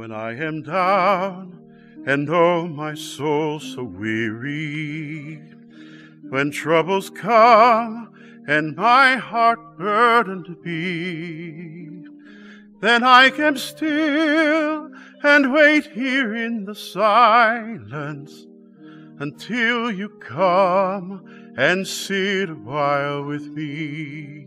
when I am down and oh, my soul so weary. When troubles come and my heart burdened be, then I can still and wait here in the silence until you come and sit a while with me.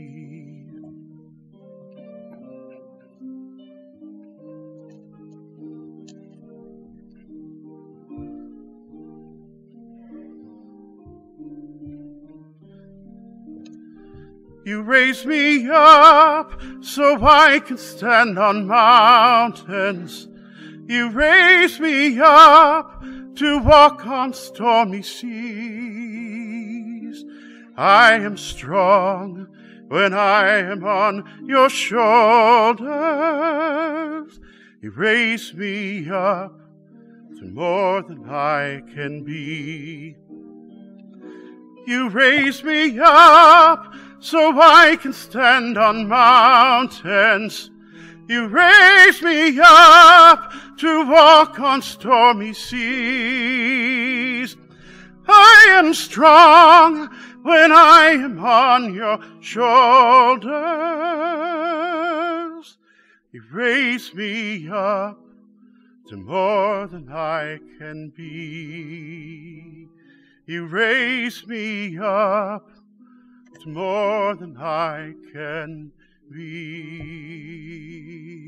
You raise me up so I can stand on mountains. You raise me up to walk on stormy seas. I am strong when I am on your shoulders. You raise me up to more than I can be. You raise me up so I can stand on mountains. You raise me up to walk on stormy seas. I am strong when I am on your shoulders. You raise me up to more than I can be. You raise me up to more than I can be.